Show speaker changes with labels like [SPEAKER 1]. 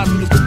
[SPEAKER 1] five minutes